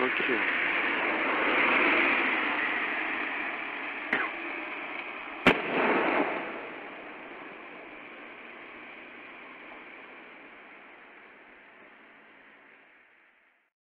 が来てま。